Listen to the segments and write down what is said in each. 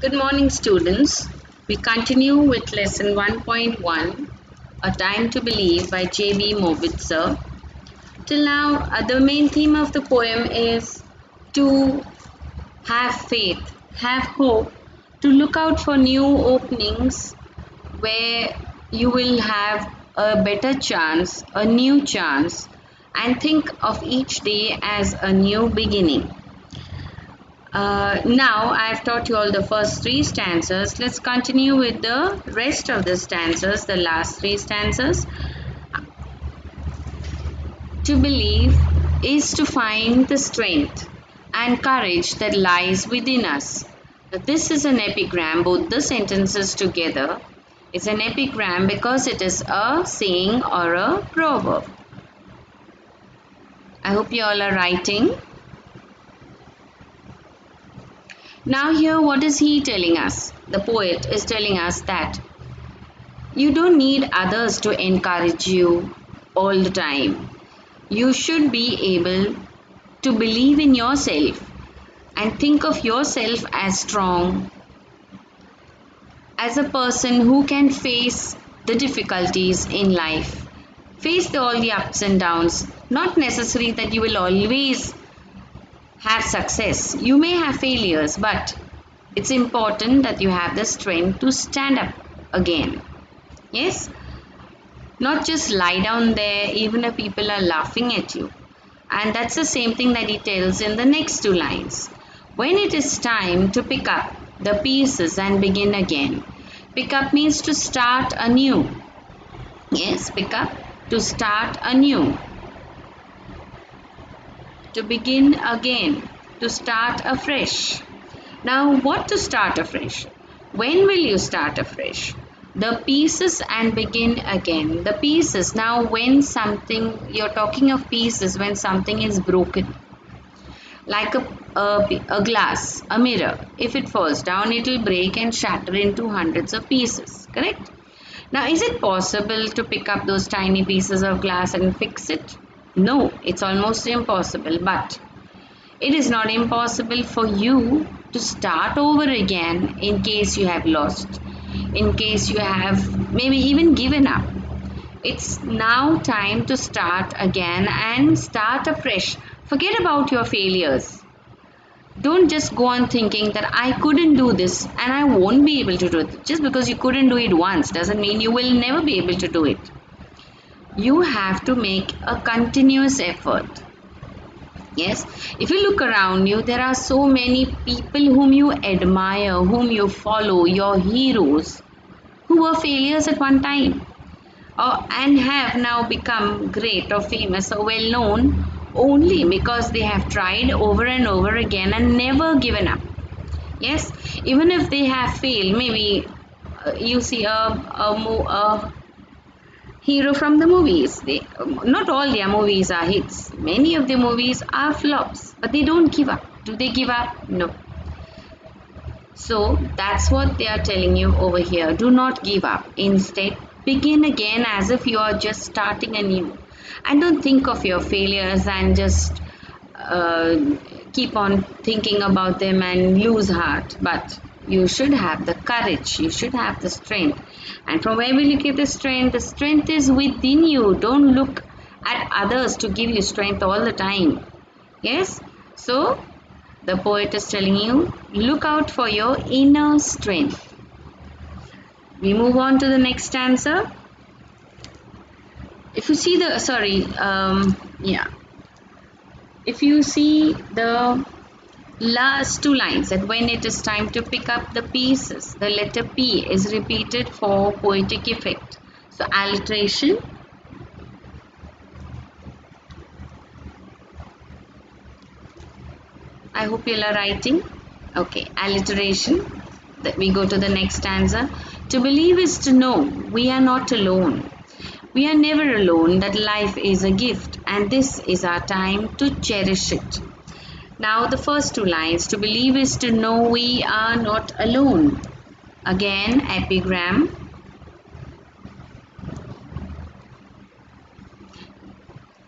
Good morning, students. We continue with lesson 1.1 A Time to Believe by J.B. Mobitzer. Till now, uh, the main theme of the poem is to have faith, have hope, to look out for new openings where you will have a better chance, a new chance, and think of each day as a new beginning. Uh, now I have taught you all the first three stanzas. Let's continue with the rest of the stanzas, the last three stanzas. To believe is to find the strength and courage that lies within us. This is an epigram, both the sentences together. It's an epigram because it is a saying or a proverb. I hope you all are writing. Now, here, what is he telling us? The poet is telling us that you don't need others to encourage you all the time. You should be able to believe in yourself and think of yourself as strong, as a person who can face the difficulties in life, face the, all the ups and downs. Not necessary that you will always have success. You may have failures, but it's important that you have the strength to stand up again. Yes? Not just lie down there even if people are laughing at you. And that's the same thing that he tells in the next two lines. When it is time to pick up the pieces and begin again. Pick up means to start anew. Yes, pick up to start anew to begin again, to start afresh. Now, what to start afresh? When will you start afresh? The pieces and begin again. The pieces. Now, when something, you're talking of pieces when something is broken. Like a, a, a glass, a mirror. If it falls down, it will break and shatter into hundreds of pieces. Correct? Now, is it possible to pick up those tiny pieces of glass and fix it? No, it's almost impossible, but it is not impossible for you to start over again in case you have lost, in case you have maybe even given up. It's now time to start again and start afresh. Forget about your failures. Don't just go on thinking that I couldn't do this and I won't be able to do it. Just because you couldn't do it once doesn't mean you will never be able to do it you have to make a continuous effort. Yes? If you look around you there are so many people whom you admire whom you follow your heroes who were failures at one time or, and have now become great or famous or well known only because they have tried over and over again and never given up. Yes? Even if they have failed maybe uh, you see a, a, a hero from the movies. They, not all their movies are hits. Many of the movies are flops, but they don't give up. Do they give up? No. So that's what they are telling you over here. Do not give up. Instead, begin again as if you are just starting anew. And don't think of your failures and just uh, keep on thinking about them and lose heart. But you should have the courage you should have the strength. And from where will you get the strength? The strength is within you. Don't look at others to give you strength all the time. Yes? So the poet is telling you look out for your inner strength. We move on to the next stanza. If you see the sorry um yeah. If you see the last two lines that when it is time to pick up the pieces the letter P is repeated for poetic effect. So alliteration. I hope you are writing. Okay alliteration. That we go to the next stanza. To believe is to know we are not alone. We are never alone that life is a gift and this is our time to cherish it now, the first two lines to believe is to know we are not alone. Again, epigram.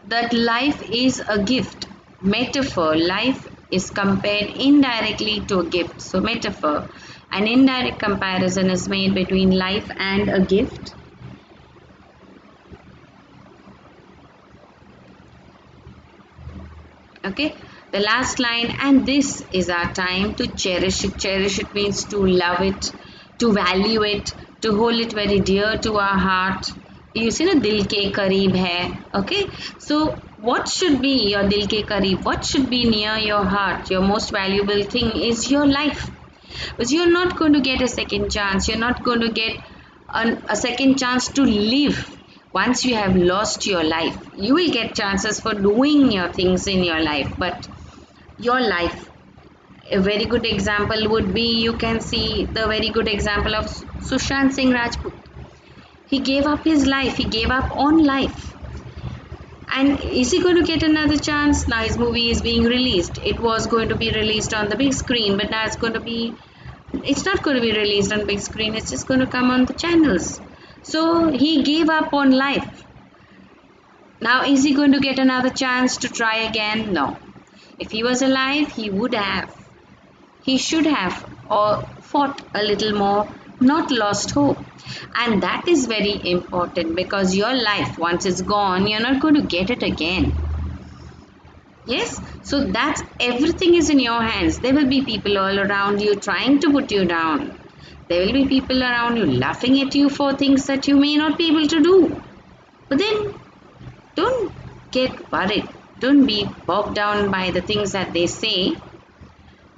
That life is a gift. Metaphor. Life is compared indirectly to a gift. So metaphor. An indirect comparison is made between life and a gift. Okay. The last line and this is our time to cherish it. Cherish it means to love it, to value it, to hold it very dear to our heart. You see na dil ke kareeb hai okay? So what should be your dil ke kareeb? What should be near your heart? Your most valuable thing is your life. Because you're not going to get a second chance. You're not going to get an, a second chance to live once you have lost your life. You will get chances for doing your things in your life but your life a very good example would be you can see the very good example of Sushant Singh Rajput he gave up his life. He gave up on life. And is he going to get another chance? Now his movie is being released. It was going to be released on the big screen, but now it's going to be it's not going to be released on big screen. It's just going to come on the channels. So he gave up on life. Now is he going to get another chance to try again? No. If he was alive, he would have. He should have or fought a little more, not lost hope. And that is very important because your life once it's gone you're not going to get it again. Yes? So that's everything is in your hands. There will be people all around you trying to put you down. There will be people around you laughing at you for things that you may not be able to do. But then don't get worried don't be bogged down by the things that they say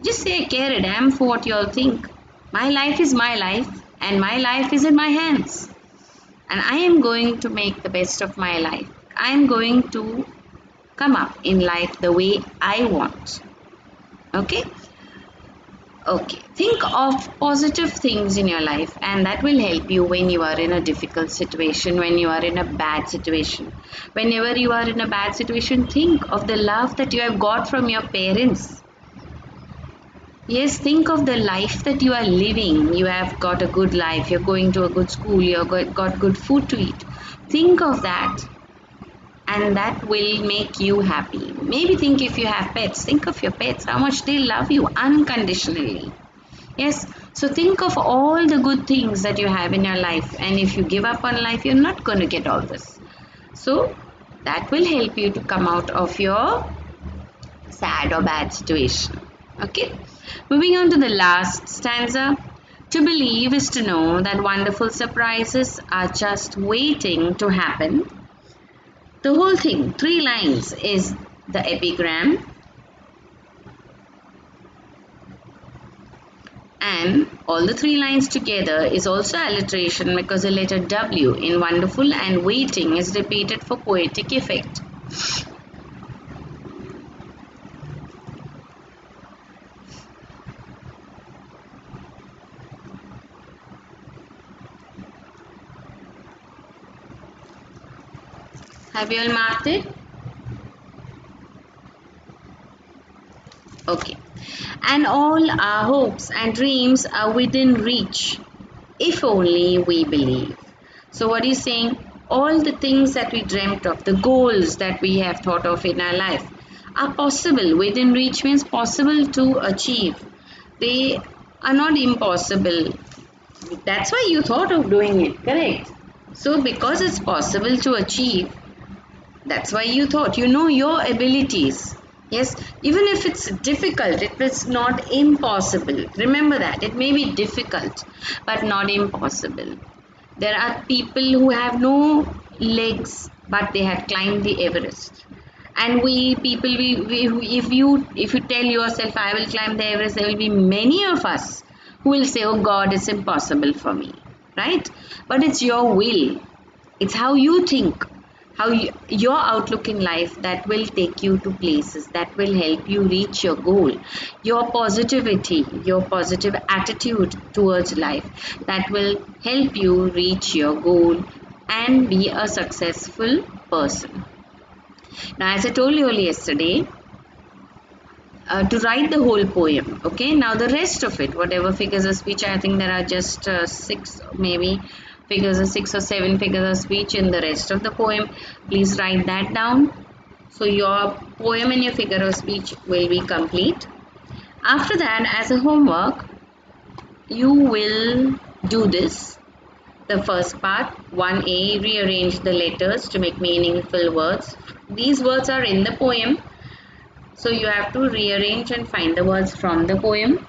just say care a damn for what you all think my life is my life and my life is in my hands. And I am going to make the best of my life. I am going to come up in life the way I want. Okay? Okay. Think of positive things in your life, and that will help you when you are in a difficult situation, when you are in a bad situation. Whenever you are in a bad situation, think of the love that you have got from your parents Yes, think of the life that you are living. You have got a good life, you're going to a good school, you've got good food to eat. Think of that, and that will make you happy. Maybe think if you have pets, think of your pets, how much they love you unconditionally. Yes, so think of all the good things that you have in your life, and if you give up on life, you're not going to get all this. So, that will help you to come out of your sad or bad situation. Okay. Moving on to the last stanza. To believe is to know that wonderful surprises are just waiting to happen. The whole thing, three lines, is the epigram. And all the three lines together is also alliteration because the letter W in wonderful and waiting is repeated for poetic effect. Have you all marked it? Okay. And all our hopes and dreams are within reach if only we believe. So, what is saying? All the things that we dreamt of, the goals that we have thought of in our life, are possible. Within reach means possible to achieve. They are not impossible. That's why you thought of doing it, correct? So, because it's possible to achieve, that's why you thought you know your abilities. Yes, even if it's difficult, it is not impossible. Remember that it may be difficult, but not impossible. There are people who have no legs, but they have climbed the Everest. And we people, we, we if you if you tell yourself I will climb the Everest, there will be many of us who will say, "Oh God, it's impossible for me." Right? But it's your will. It's how you think how you, your outlook in life that will take you to places that will help you reach your goal your positivity your positive attitude towards life that will help you reach your goal and be a successful person. Now as i told you yesterday uh, to write the whole poem okay? Now the rest of it whatever figures of speech i think there are just uh, six maybe figures of six or seven figures of speech in the rest of the poem please write that down so your poem and your figure of speech will be complete. After that, as a homework, you will do this. The first part, 1a, rearrange the letters to make meaningful words. These words are in the poem. So you have to rearrange and find the words from the poem.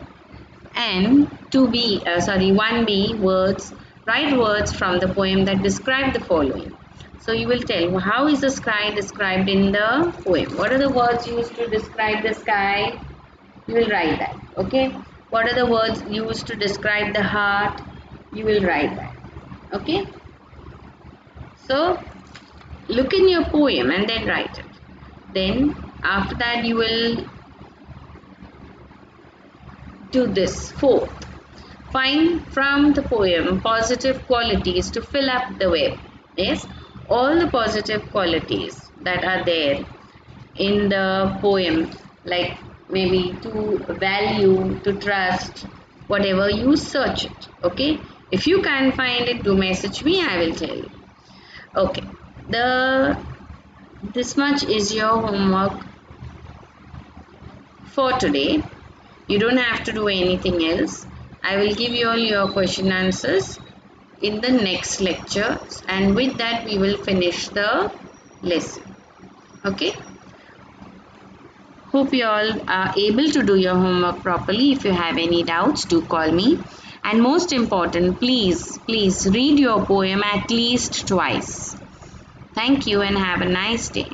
And 2b, uh, sorry, 1b, words, write words from the poem that describe the following. So you will tell how is the sky described in the poem. What are the words used to describe the sky? You will write that. Okay. What are the words used to describe the heart? You will write that. Okay. So look in your poem and then write it. Then after that you will do this. Fourth, find from the poem positive qualities to fill up the web. Yes? All the positive qualities that are there in the poem like maybe to value to trust whatever you search it okay? If you can't find it do message me i will tell you. Okay the this much is your homework for today. You don't have to do anything else i will give you all your question answers in the next lecture and with that we will finish the lesson. Okay? Hope you all are able to do your homework properly. If you have any doubts do call me. And most important please please read your poem at least twice. Thank you and have a nice day